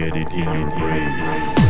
get it in your brain.